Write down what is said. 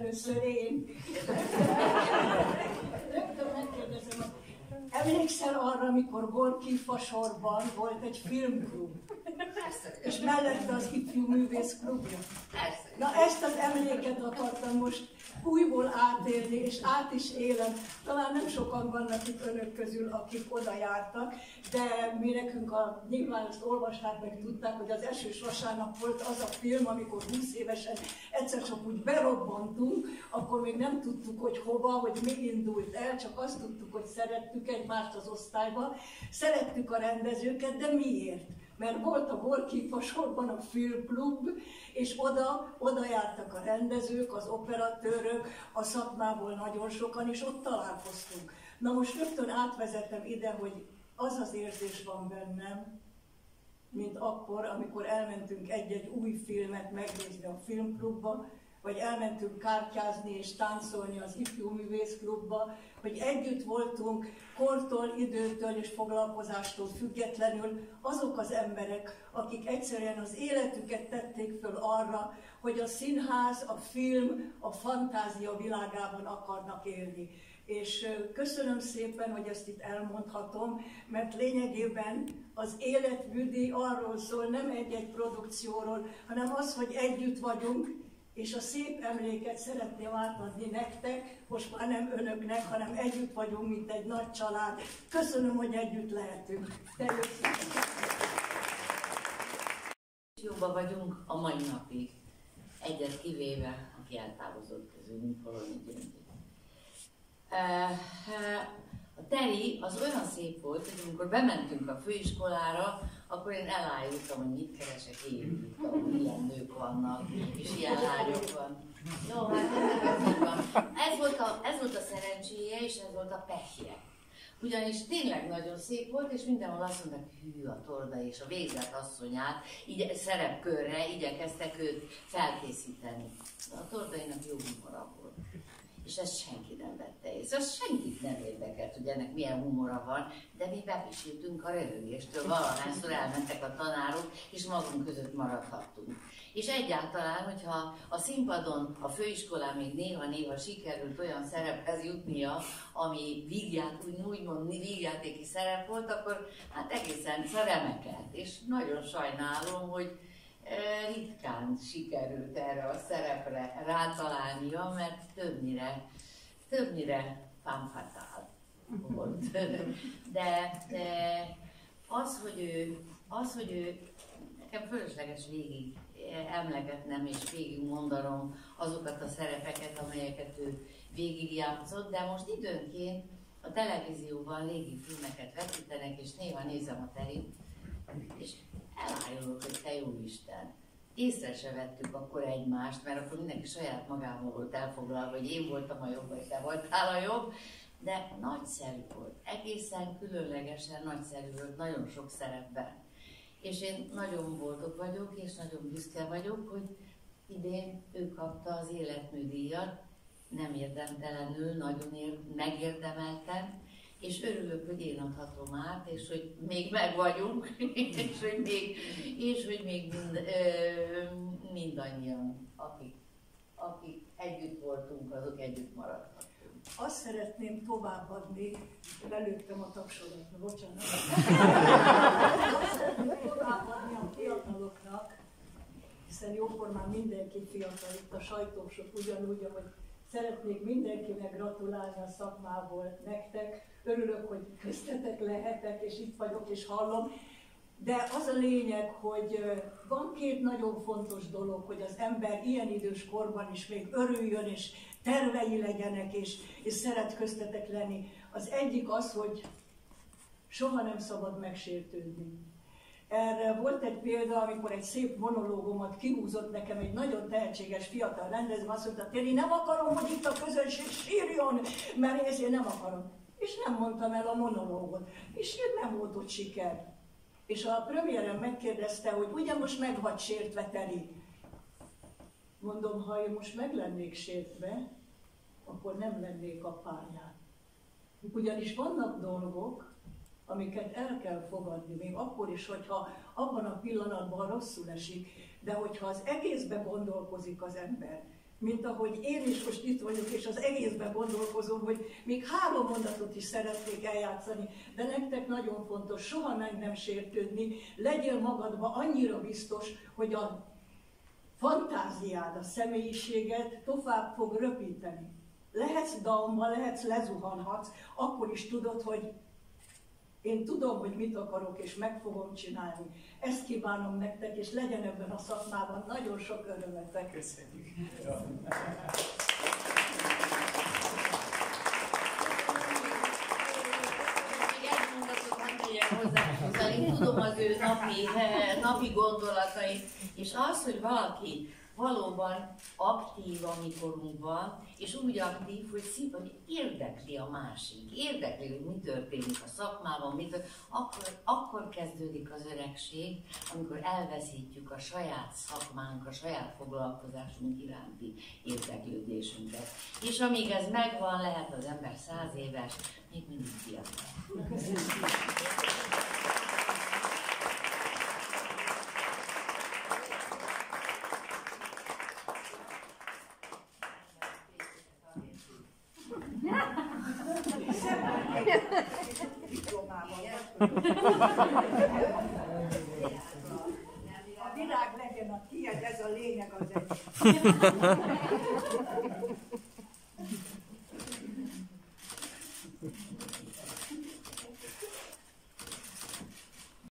először én. Rögtön megkérdezem, emlékszel arra, amikor Gorki fasorban volt egy filmklub? És mellette az ifjú művész klubja. Na ezt az emléket akartam most újból átélni, és át is élem. Talán nem sokan vannak itt önök közül, akik oda jártak, de mi nekünk a, nyilván ezt olvasták, meg tudták, hogy az esős vasárnap volt az a film, amikor 20 évesen egyszer csak úgy berobbantunk, akkor még nem tudtuk, hogy hova, hogy mi indult el, csak azt tudtuk, hogy szerettük egymást az osztályba, szerettük a rendezőket, de miért? Mert volt a Gorkipa sorban a filmklub, és oda, oda jártak a rendezők, az operatőrök, a szakmából nagyon sokan, és ott találkoztunk. Na most rögtön átvezetem ide, hogy az az érzés van bennem, mint akkor, amikor elmentünk egy-egy új filmet megnézni a filmklubba, vagy elmentünk kártyázni és táncolni az ifjú művészklubba, hogy együtt voltunk kortól, időtől és foglalkozástól függetlenül azok az emberek, akik egyszerűen az életüket tették föl arra, hogy a színház, a film, a fantázia világában akarnak élni. És köszönöm szépen, hogy ezt itt elmondhatom, mert lényegében az életműdi arról szól, nem egy-egy produkcióról, hanem az, hogy együtt vagyunk, és a szép emléket szeretném átadni nektek, most már nem önöknek, hanem együtt vagyunk, mint egy nagy család. Köszönöm, hogy együtt lehetünk. Jóba vagyunk a mai napig. Egyet kivéve, aki eltávozott közülünk, Polonyi Gyöngyös. A teri az olyan szép volt, hogy amikor bementünk a főiskolára, akkor én elájultam, hogy mit keresek én, vannak, és ilyen lányok van. Jó, hát ez, volt a, ez volt a szerencséje, és ez volt a pehje. Ugyanis tényleg nagyon szép volt, és mindenhol azt mondták, hű a torda és a végzett asszonyát, így szerepkörre igyekeztek őt felkészíteni. De a tordainak jó humora volt és ezt senki nem vette észre. Az senkit nem érdekelt, hogy ennek milyen humora van, de mi bepisültünk a röhögéstől, valahányszor elmentek a tanárok, és magunk között maradhattunk. És egyáltalán, hogyha a színpadon, a főiskolán még néha-néha sikerült olyan szerephez jutnia, ami vígját, úgy, úgymond vígjátéki szerep volt, akkor hát egészen remekelt. És nagyon sajnálom, hogy ritkán sikerült erre a szerepre rátalálnia, mert többnyire, többnyire fanfatál volt. De, az, hogy ő, az, hogy ő nekem fölösleges végig emlegetnem és végig mondanom azokat a szerepeket, amelyeket ő végigjátszott, de most időnként a televízióban légi filmeket vetítenek, és néha nézem a terét, és elájulok, hogy te jó Isten. Észre se vettük akkor egymást, mert akkor mindenki saját magával volt elfoglalva, hogy én voltam a jobb, vagy te voltál a jobb, de nagyszerű volt, egészen különlegesen nagyszerű volt, nagyon sok szerepben. És én nagyon boldog vagyok, és nagyon büszke vagyok, hogy idén ő kapta az életműdíjat, nem érdemtelenül, nagyon ér, megérdemelten, és örülök, hogy én adhatom át, és hogy még meg vagyunk, és hogy még, és hogy még mind, ö, mindannyian, akik, akik együtt voltunk, azok együtt maradtak. Azt szeretném továbbadni, lelőttem a tapsolat, bocsánat. Azt szeretném továbbadni a fiataloknak, hiszen jóformán mindenki fiatal, itt a sajtósok ugyanúgy, ahogy szeretnék mindenkinek gratulálni a szakmából nektek, örülök, hogy köztetek lehetek, és itt vagyok, és hallom. De az a lényeg, hogy van két nagyon fontos dolog, hogy az ember ilyen idős korban is még örüljön, és tervei legyenek, és, és szeret köztetek lenni. Az egyik az, hogy soha nem szabad megsértődni. Erre volt egy példa, amikor egy szép monológomat kihúzott nekem egy nagyon tehetséges fiatal rendező, azt mondta, én nem akarom, hogy itt a közönség sírjon, mert én nem akarom és nem mondtam el a monológot. És nem volt ott siker. És a premierem megkérdezte, hogy ugye most meg vagy sértve, Teri? Mondom, ha én most meg lennék sértve, akkor nem lennék a pályán. Ugyanis vannak dolgok, amiket el kell fogadni, még akkor is, hogyha abban a pillanatban rosszul esik, de hogyha az egészbe gondolkozik az ember, mint ahogy én is most itt vagyok, és az egészben gondolkozom, hogy még három mondatot is szeretnék eljátszani, de nektek nagyon fontos, soha meg nem sértődni, legyél magadba annyira biztos, hogy a fantáziád, a személyiséged tovább fog röpíteni. Lehetsz dalma, lehetsz lezuhanhatsz, akkor is tudod, hogy én tudom, hogy mit akarok, és meg fogom csinálni. Ezt kívánom nektek, és legyen ebben a szakmában nagyon sok örömetek. Köszönjük. Én tudom az ő napi, napi gondolatait, és az, hogy valaki valóban aktív a mikorunkban, és úgy aktív, hogy szív, hogy érdekli a másik, érdekli, hogy mi történik a szakmában, mit, akkor, akkor kezdődik az öregség, amikor elveszítjük a saját szakmánk, a saját foglalkozásunk iránti érdeklődésünket. És amíg ez megvan, lehet az ember száz éves, még mindig fiatal. Köszönöm. A világ legyen a tiéd, ez a lényeg az egy.